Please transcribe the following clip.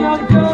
your door.